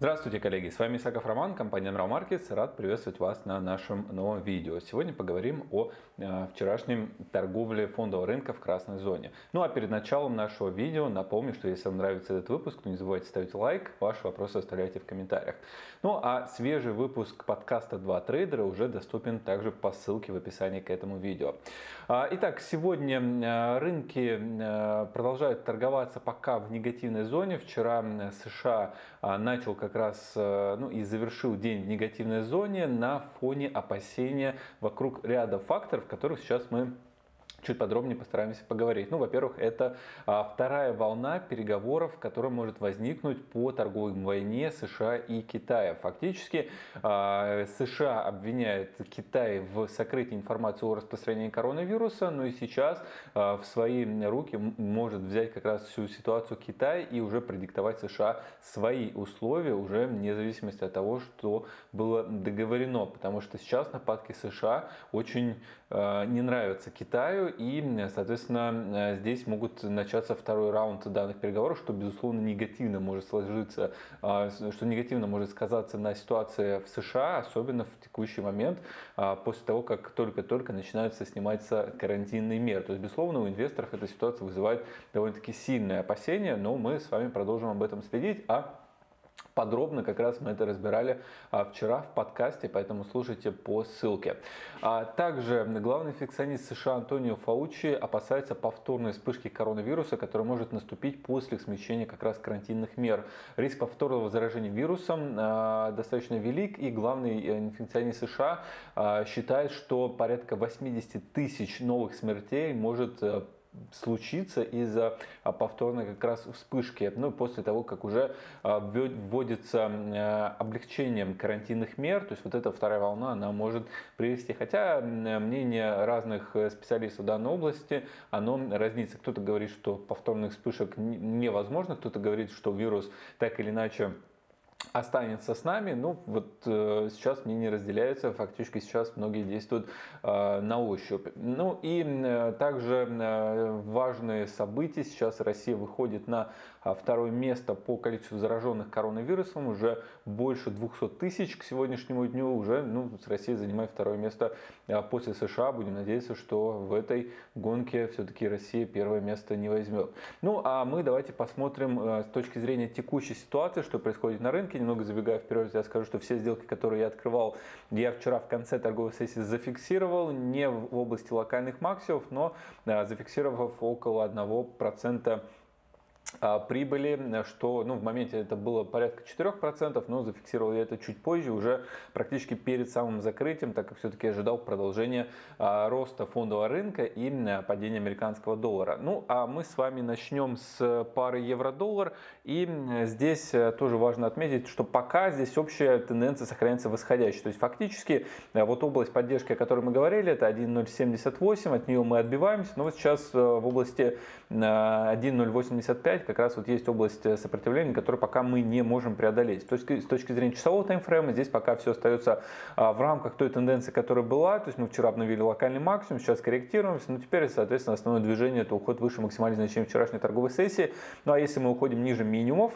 Здравствуйте, коллеги! С вами Исаков Роман, компания General Markets. Рад приветствовать вас на нашем новом видео. Сегодня поговорим о э, вчерашнем торговле фондового рынка в красной зоне. Ну а перед началом нашего видео напомню, что если вам нравится этот выпуск, то не забывайте ставить лайк, ваши вопросы оставляйте в комментариях. Ну а свежий выпуск подкаста «Два трейдера» уже доступен также по ссылке в описании к этому видео. А, итак, сегодня э, рынки э, продолжают торговаться пока в негативной зоне. Вчера США а, начал как как раз э, ну, и завершил день в негативной зоне на фоне опасения вокруг ряда факторов, которых сейчас мы чуть подробнее постараемся поговорить. Ну, во-первых, это а, вторая волна переговоров, которая может возникнуть по торговой войне США и Китая. Фактически а, США обвиняет Китай в сокрытии информации о распространении коронавируса, но и сейчас а, в свои руки может взять как раз всю ситуацию Китай и уже продиктовать США свои условия, уже вне зависимости от того, что было договорено. Потому что сейчас нападки США очень не нравятся Китаю, и, соответственно, здесь могут начаться второй раунд данных переговоров, что, безусловно, негативно может сложиться, а, что негативно может сказаться на ситуации в США, особенно в текущий момент, после того, как только-только начинаются сниматься карантинные меры. То есть, безусловно, у инвесторов эта ситуация вызывает довольно-таки сильное опасение, но мы с вами продолжим об этом следить. А Подробно как раз мы это разбирали а, вчера в подкасте, поэтому слушайте по ссылке. А, также главный инфекционист США Антонио Фаучи опасается повторной вспышки коронавируса, которая может наступить после смещения как раз карантинных мер. Риск повторного заражения вирусом а, достаточно велик, и главный э, инфекционист США считает, что порядка 80 тысяч новых смертей может э, случиться из-за а, повторной как раз вспышки, ну, после того, как уже а, вводится а, облегчением карантинных мер, то есть вот эта вторая волна, она может привести, хотя мнение разных э, специалистов данной области, оно разнится. Кто-то говорит, что повторных вспышек невозможно, кто-то говорит, что вирус так или иначе останется с нами. Ну, вот э, сейчас мнения разделяются, фактически сейчас многие действуют э, на ощупь. Ну и э, также э, важные события. Сейчас Россия выходит на э, второе место по количеству зараженных коронавирусом. Уже больше 200 тысяч к сегодняшнему дню. Уже ну, с Россией занимает второе место э, после США. Будем надеяться, что в этой гонке все-таки Россия первое место не возьмет. Ну а мы давайте посмотрим э, с точки зрения текущей ситуации, что происходит на рынке немного забегая вперед, я скажу, что все сделки, которые я открывал, я вчера в конце торговой сессии зафиксировал, не в области локальных максимумов, но зафиксировав около 1% а, прибыли, что ну, в моменте это было порядка 4%, но зафиксировал я это чуть позже, уже практически перед самым закрытием, так как все-таки ожидал продолжения а, роста фондового рынка и а, падения американского доллара. Ну, а мы с вами начнем с пары евро-доллар, и здесь э, тоже важно отметить, что пока здесь общая тенденция сохраняется восходящей, то есть фактически э, вот область поддержки, о которой мы говорили, это 1.078, от нее мы отбиваемся, но вот сейчас э, в области 1.085 опять как раз вот есть область э, сопротивления, которую пока мы не можем преодолеть. С точки, с точки зрения часового таймфрейма здесь пока все остается а, в рамках той тенденции, которая была. То есть мы вчера обновили локальный максимум, сейчас корректируемся, но теперь, соответственно, основное движение это уход выше максимального значения вчерашней торговой сессии. Ну а если мы уходим ниже минимумов,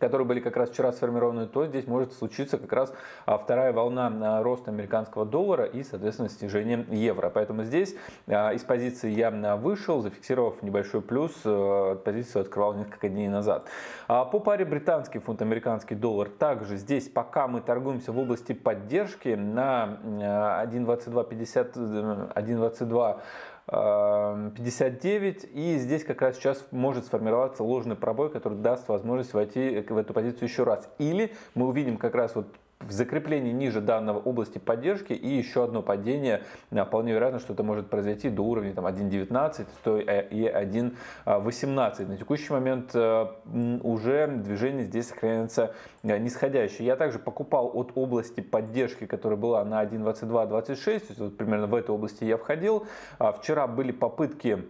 которые были как раз вчера сформированы, то здесь может случиться как раз а, вторая волна а, роста американского доллара и, соответственно, снижение евро. Поэтому здесь а, из позиции я вышел, зафиксировав небольшой плюс, позицию открывал несколько дней назад. По паре британский фунт, американский доллар, также здесь пока мы торгуемся в области поддержки на 1.2250, 1.22 59. И здесь как раз сейчас может сформироваться ложный пробой, который даст возможность войти в эту позицию еще раз. Или мы увидим как раз вот в закреплении ниже данного области поддержки и еще одно падение. Вполне вероятно, что это может произойти до уровня 1.19 э, и 1.18. На текущий момент э, уже движение здесь сохраняется э, нисходящее. Я также покупал от области поддержки, которая была на 1.22-26, то есть вот примерно в этой области я входил. Вчера были попытки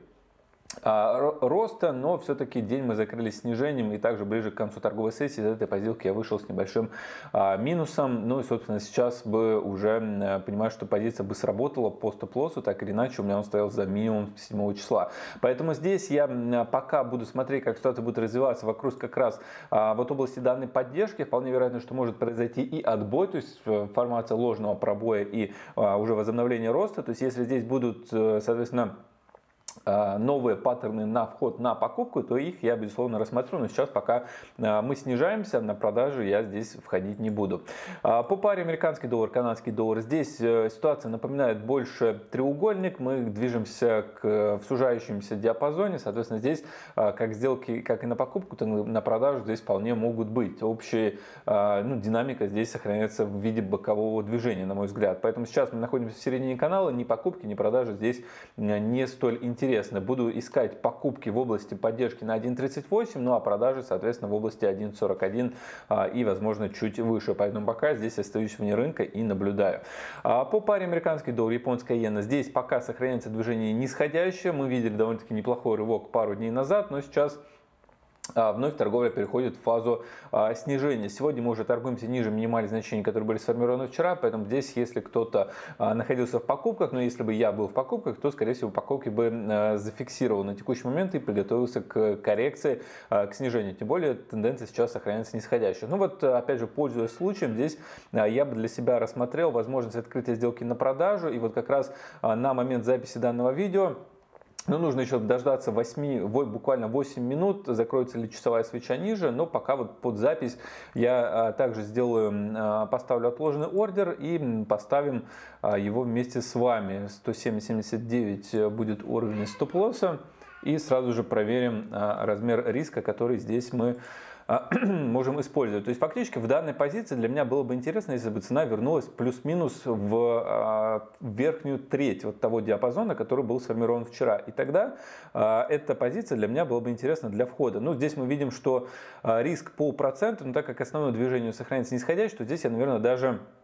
роста, но все-таки день мы закрыли снижением и также ближе к концу торговой сессии из этой позиции я вышел с небольшим а, минусом. Ну и, собственно, сейчас бы уже понимаю, что позиция бы сработала по стоп-лоссу, так или иначе у меня он стоял за минимум 7 числа. Поэтому здесь я пока буду смотреть, как ситуация будет развиваться вокруг как раз а, вот области данной поддержки. Вполне вероятно, что может произойти и отбой, то есть э, формация ложного пробоя и уже возобновление роста. То есть если здесь будут, э, соответственно, новые паттерны на вход на покупку, то их я, безусловно, рассмотрю. Но сейчас пока э, мы снижаемся на продажу, я здесь входить не буду. Э, по паре американский доллар, канадский доллар. Здесь ситуация напоминает больше треугольник. Мы движемся к в сужающемся диапазоне. Соответственно, здесь как сделки, как и на покупку, так и на продажу здесь вполне могут быть. Общая ну, динамика здесь сохраняется в виде бокового движения, на мой взгляд. Поэтому сейчас мы находимся в середине канала. Ни покупки, ни продажи здесь не столь интересны интересно, буду искать покупки в области поддержки на 1.38, ну а продажи, соответственно, в области 1.41 а, и, возможно, чуть выше. Поэтому пока здесь остаюсь вне рынка и наблюдаю. А, по паре американский доллар, японская иена, здесь пока сохраняется движение нисходящее. Мы видели довольно-таки неплохой рывок пару дней назад, но сейчас вновь торговля переходит в фазу а, снижения. Сегодня мы уже торгуемся ниже минимальных значений, которые были сформированы вчера, поэтому здесь, если кто-то а, находился в покупках, но если бы я был в покупках, то, скорее всего, покупки бы зафиксировал на текущий момент и приготовился к коррекции, к снижению. Тем более тенденция сейчас сохраняется нисходящая. Ну вот, опять же, пользуясь случаем, здесь я бы для себя рассмотрел возможность открытия сделки на продажу. И вот как раз на момент записи данного видео но нужно еще дождаться 8, буквально 8 минут, закроется ли часовая свеча ниже, но пока вот под запись я а, также сделаю, а, поставлю отложенный ордер и поставим а, его вместе с вами. 107.79 будет уровень стоп-лосса и сразу же проверим размер риска, который здесь мы можем использовать. То есть фактически в данной позиции для меня было бы интересно, если бы цена вернулась плюс-минус в а, верхнюю треть вот того диапазона, который был сформирован вчера. И тогда а, эта позиция для меня была бы интересна для входа. Ну, здесь мы видим, что риск полпроцента, но так как основное движение сохраняется нисходящее, то здесь я, наверное, даже а,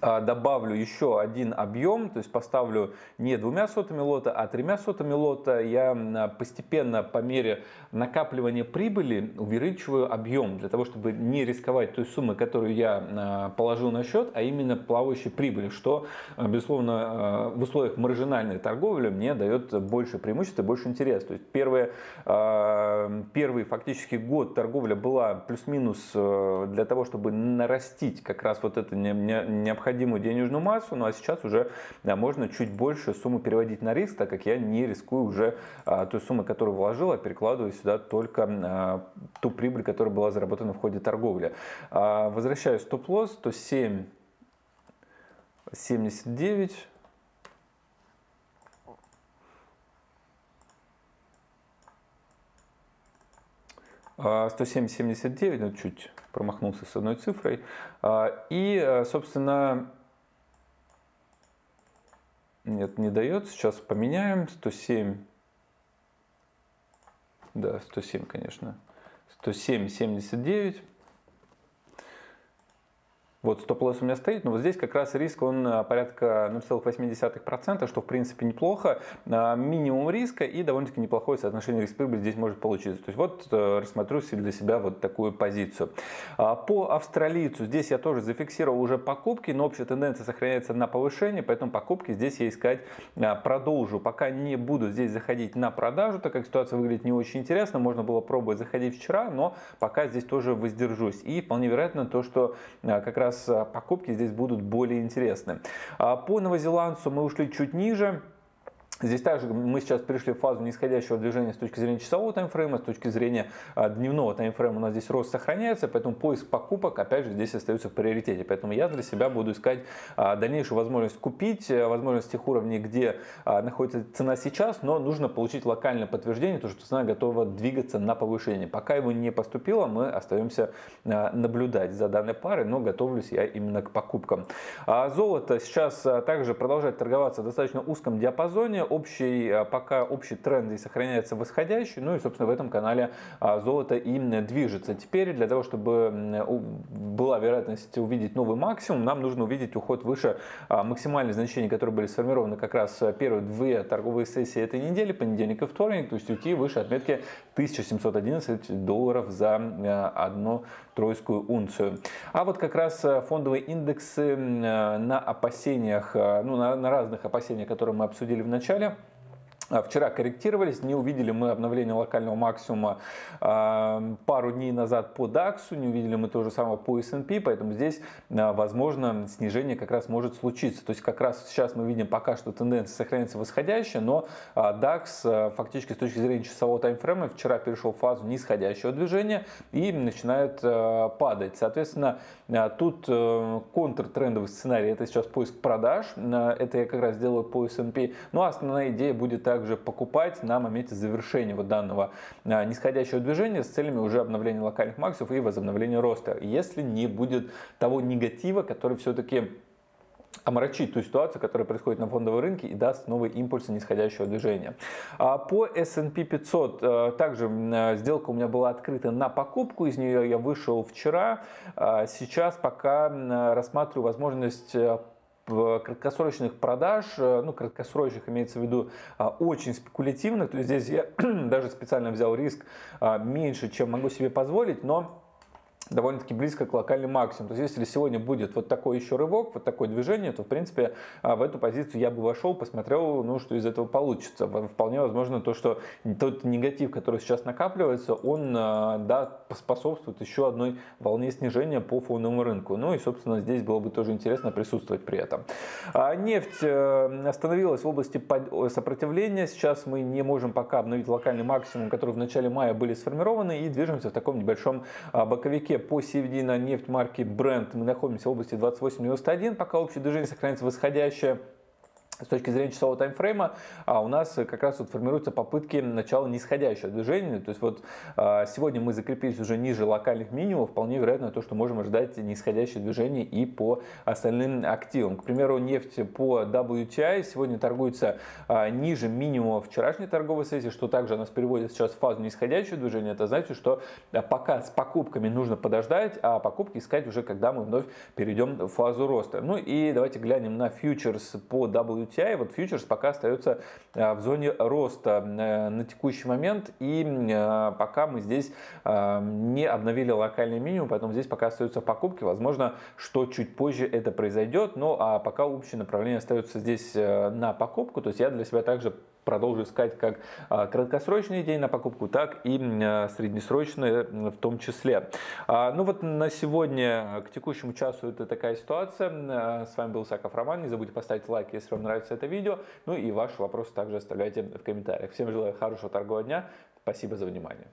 добавлю еще один объем, то есть поставлю не двумя сотами лота, а тремя сотами лота. Я постепенно по мере накапливания прибыли увеличиваю объем для того, чтобы не рисковать той суммой, которую я а, положил на счет, а именно плавающей прибыли, что, а, безусловно, в условиях маржинальной торговли мне дает больше преимуществ и больше интереса. То есть первый, первый фактически год торговля была плюс-минус для того, чтобы нарастить как раз вот это необходимое необходимую денежную массу, ну а сейчас уже можно чуть больше сумму переводить на риск, так как я не рискую уже а, той суммы, которую вложил, а перекладываю сюда только а, ту прибыль, которая была заработана в ходе торговли. А, возвращаю стоп-лосс, то 7, 79. 107.79, ну чуть промахнулся с одной цифрой. А, и, э, собственно, нет, не дает. Сейчас поменяем. 107. Да, 107, конечно. 107,79. Вот стоп-лосс у меня стоит, но вот здесь как раз риск он а, порядка 0,8%, что в принципе неплохо. А, минимум риска и довольно-таки неплохое соотношение риск-прибыль здесь может получиться. То есть вот э, рассмотрю для себя вот такую позицию. А, по австралийцу здесь я тоже зафиксировал уже покупки, но общая тенденция сохраняется на повышение, поэтому покупки здесь я искать продолжу. Пока не буду здесь заходить на продажу, так как ситуация выглядит не очень интересно. Можно было пробовать заходить вчера, но пока здесь тоже воздержусь. И вполне вероятно то, что как раз раз а, покупки здесь будут более интересны. А, по новозеландцу мы ушли чуть ниже. Здесь также мы сейчас перешли в фазу нисходящего движения с точки зрения часового таймфрейма, с точки зрения а, дневного таймфрейма у нас здесь рост сохраняется, поэтому поиск покупок опять же здесь остается в приоритете. Поэтому я для себя буду искать а, дальнейшую возможность купить, э, возможность тех уровней, где а, находится цена сейчас, но нужно получить локальное подтверждение, то, что цена готова двигаться на повышение. Пока его не поступило, мы остаемся наблюдать за данной парой, но готовлюсь я именно к покупкам. Золото сейчас также продолжает торговаться в достаточно узком диапазоне общий, пока общий тренд здесь сохраняется восходящий, ну и, собственно, в этом канале золото именно движется. Теперь для того, чтобы была вероятность увидеть новый максимум, нам нужно увидеть уход выше максимальных значений, которые были сформированы как раз первые две торговые сессии этой недели, понедельник и вторник, то есть уйти выше отметки 1711 долларов за одну тройскую унцию. А вот как раз фондовые индексы на опасениях, ну, на, на разных опасениях, которые мы обсудили в начале, а, вчера корректировались, не увидели мы обновление локального максимума э, пару дней назад по DAX, не увидели мы то же самое по S&P, поэтому здесь, э, возможно, снижение как раз может случиться. То есть как раз сейчас мы видим пока что тенденция сохраняется восходящая, но э, DAX фактически с точки зрения часового таймфрейма вчера перешел в фазу нисходящего движения и начинает падать. Соответственно, тут э, контртрендовый сценарий, это сейчас поиск продаж, это я как раз делаю по S&P, но основная идея будет так также покупать на моменте завершения вот данного а, нисходящего движения с целями уже обновления локальных максимумов и возобновления роста. Если не будет того негатива, который все-таки омрачить ту ситуацию, которая происходит на фондовом рынке и даст новый импульс нисходящего движения. А по S&P 500 э, также сделка у меня была открыта на покупку, из нее я вышел вчера. А сейчас пока рассматриваю возможность э, краткосрочных продаж, э, ну, краткосрочных имеется в виду а, очень спекулятивных, то есть здесь я даже специально взял риск а, меньше, чем могу себе позволить, но довольно-таки близко к локальным максимуму. То есть, если сегодня будет вот такой еще рывок, вот такое движение, то, в принципе, а, в эту позицию я бы вошел, посмотрел, ну, что из этого получится. Вполне возможно то, что тот негатив, который сейчас накапливается, он, а, да, способствует еще одной волне снижения по фондовому рынку. Ну и, собственно, здесь было бы тоже интересно присутствовать при этом. А нефть э, остановилась в области сопротивления. Сейчас мы не можем пока обновить локальный максимум, который в начале мая были сформированы, и движемся в таком небольшом боковике по CFD на нефть марки Brent. Мы находимся в области 28.91, пока общее движение сохраняется восходящее с точки зрения часового таймфрейма а у нас как раз вот формируются попытки начала нисходящего движения. То есть вот а, сегодня мы закрепились уже ниже локальных минимумов. Вполне вероятно то, что можем ожидать нисходящее движение и по остальным активам. К примеру, нефть по WTI сегодня торгуется а, ниже минимума вчерашней торговой сессии, что также нас переводит сейчас в фазу нисходящего движения. Это значит, что пока с покупками нужно подождать, а покупки искать уже, когда мы вновь перейдем в фазу роста. Ну и давайте глянем на фьючерс по WTI WTI, вот фьючерс пока остается э, в зоне роста э, на текущий момент, и э, пока мы здесь не обновили локальный минимум, поэтому здесь пока остаются покупки, возможно, что чуть позже это произойдет, но а пока общее направление остается здесь на покупку, то есть я для себя также продолжу искать как а, краткосрочные идеи на покупку, так и а, среднесрочные в том числе. А, ну вот на сегодня, к текущему часу, это такая ситуация. С вами был Саков Роман. Не забудьте поставить лайк, если вам нравится это видео. Ну и ваши вопросы также оставляйте в комментариях. Всем желаю хорошего торгового дня. Спасибо за внимание.